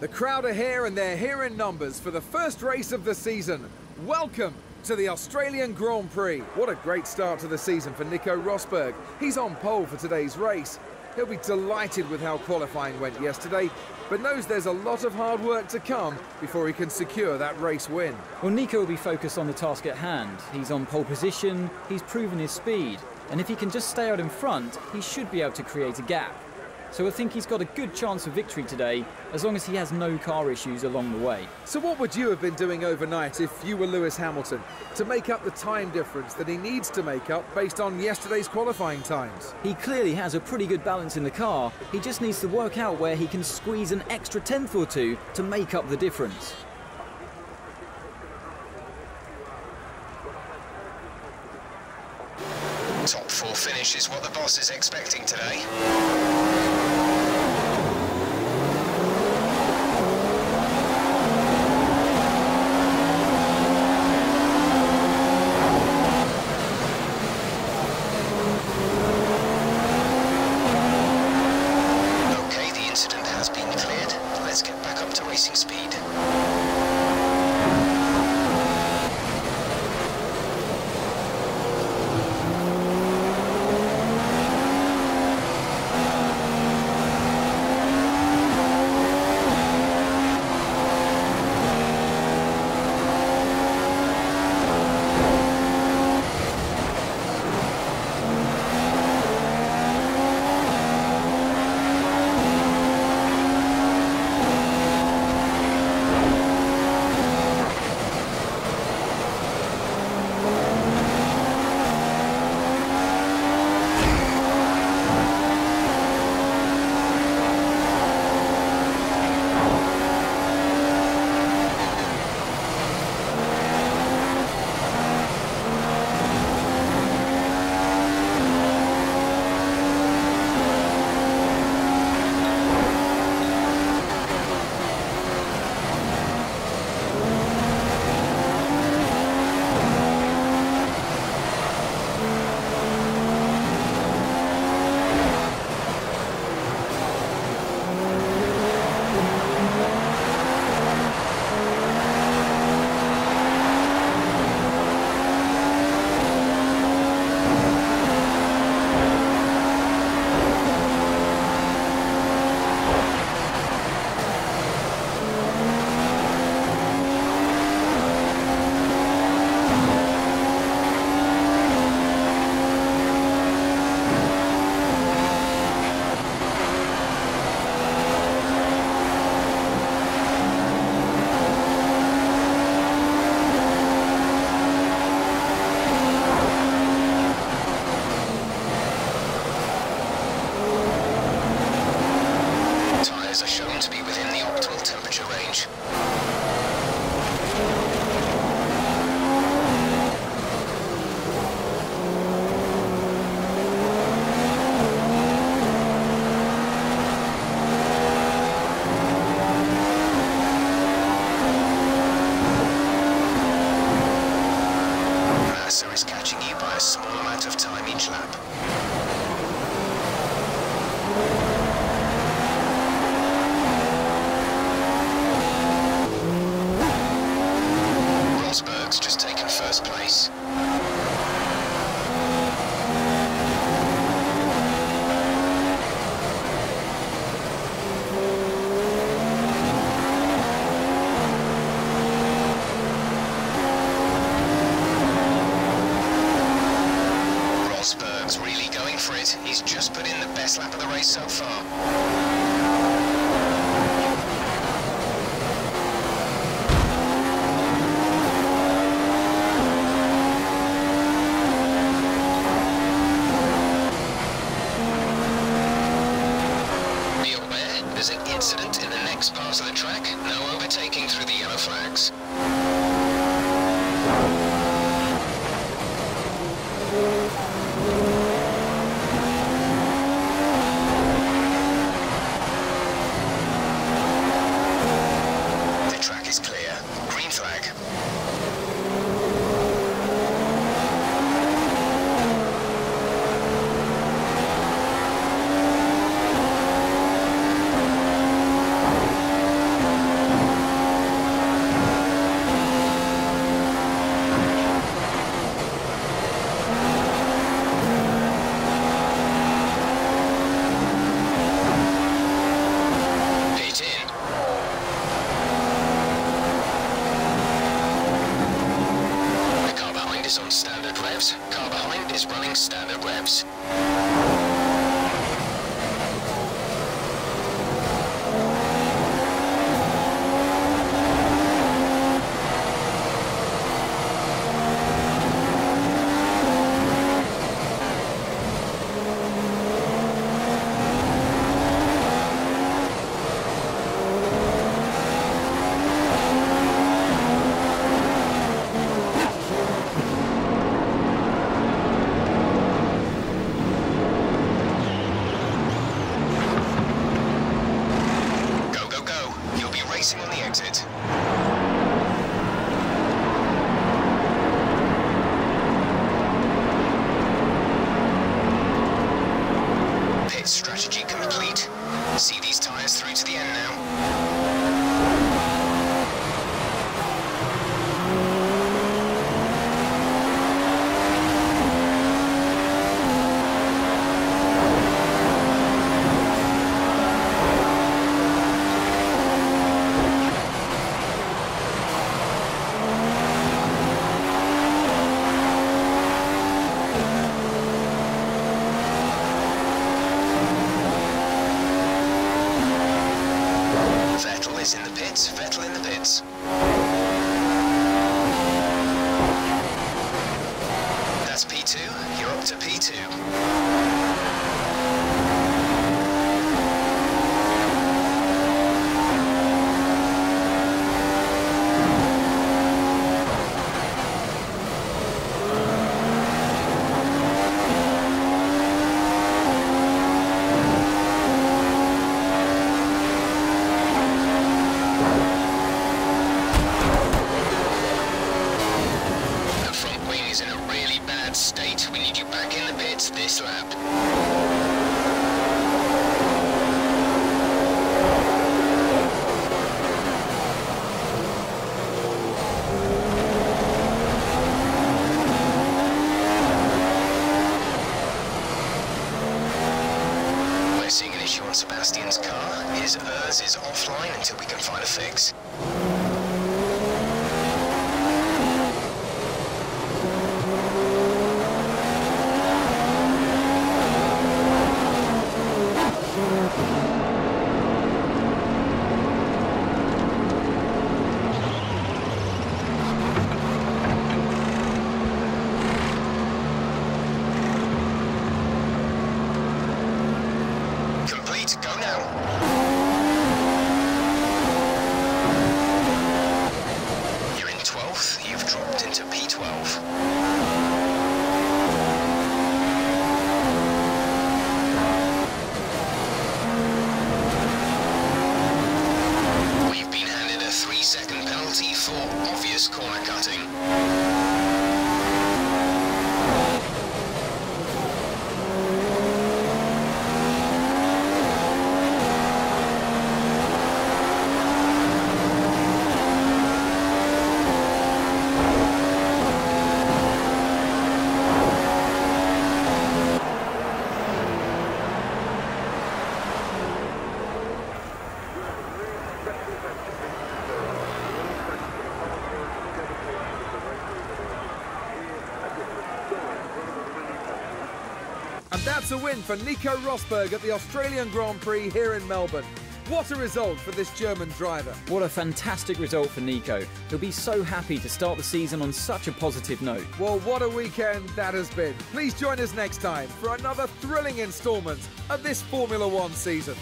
The crowd are here and they're here in numbers for the first race of the season. Welcome to the Australian Grand Prix. What a great start to the season for Nico Rosberg. He's on pole for today's race. He'll be delighted with how qualifying went yesterday, but knows there's a lot of hard work to come before he can secure that race win. Well, Nico will be focused on the task at hand. He's on pole position, he's proven his speed, and if he can just stay out in front, he should be able to create a gap. So I think he's got a good chance of victory today, as long as he has no car issues along the way. So what would you have been doing overnight if you were Lewis Hamilton to make up the time difference that he needs to make up based on yesterday's qualifying times? He clearly has a pretty good balance in the car. He just needs to work out where he can squeeze an extra tenth or two to make up the difference. Top four finish is what the boss is expecting today. Range. Massa is catching you by a small amount of time each lap. Going for it. He's just put in the best lap of the race so far. Be aware, there's an incident in the next part of the track. No overtaking through the yellow flags. The track is clear. Green flag. Is on standard revs. Car behind is running standard revs. não. That's P2. You're up to P2. The front wing is in a really bad state. We need you back in the pits this lap. We're seeing an issue on Car. His ERS is offline until we can find a fix. 12, you've dropped into P12. A win for Nico Rosberg at the Australian Grand Prix here in Melbourne. What a result for this German driver. What a fantastic result for Nico. He'll be so happy to start the season on such a positive note. Well, what a weekend that has been. Please join us next time for another thrilling instalment of this Formula One season.